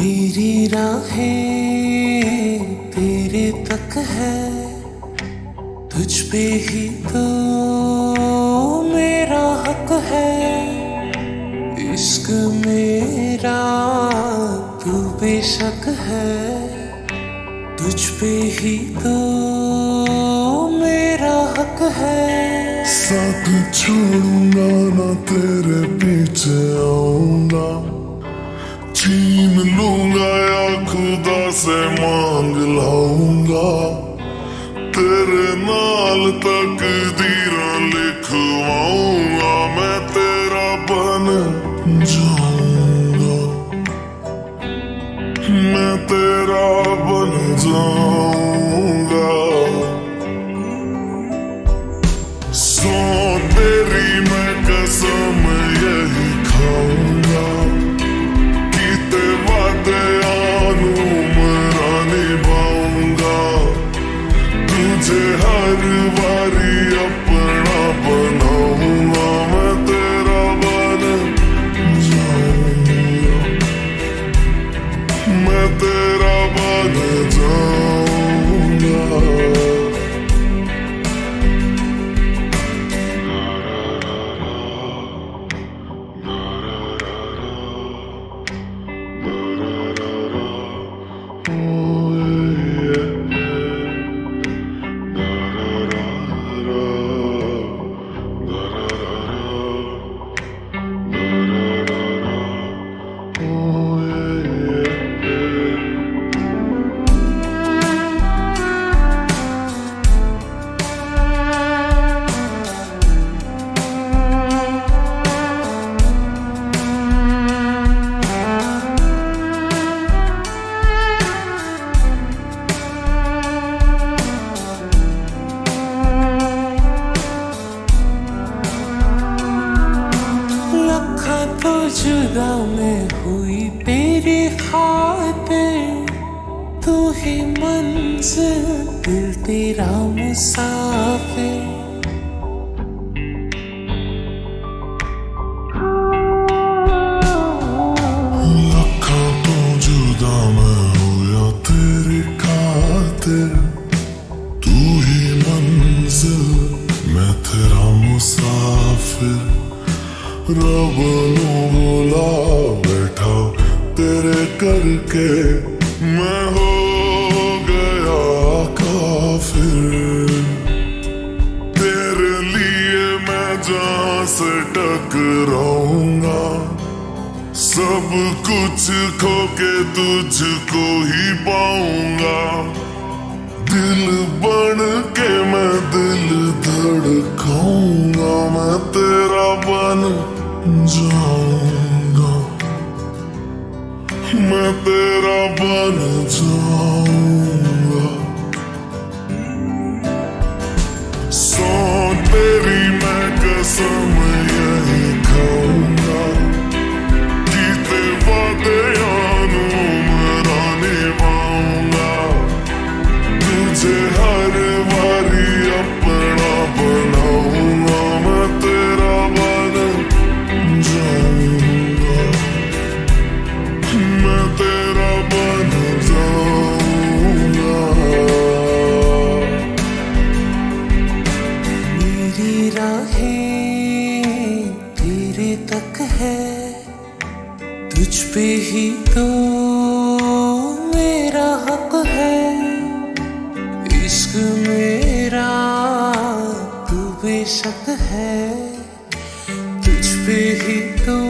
मेरी राहें तेरे तक है, तुझ पे ही तो मेरा हक है। इश्क मेरा तू बेशक है, तुझ पे ही तो मेरा हक है। साथ छोड़ूँगा ना, तेरे पीछे आऊँगा। छीन लूँगा या खुदा से मांग लाऊँगा। तेरे नाल तक दीरा लिखवाऊँगा, मैं तेरा बन जाऊँगा। हर बारी अपना बनाऊँगा मैं तेरा बन मैं तेरा बन जाऊँगा में हुई तेरी खातिर तू ही मंजिल दिल तेरा मुसाफिर। रब बुला बैठा, तेरे करके मैं हो गया काफिर। तेरे लिए मैं जहाँ से टकराऊँगा, सब कुछ खो के तुझको ही पाऊँगा। दिल बन के मैं दिल मैं तेरा बन जाऊँगा तुझ पे ही तो मेरा हक है। इश्क मेरा तू बेशक है। तुझ पे ही तो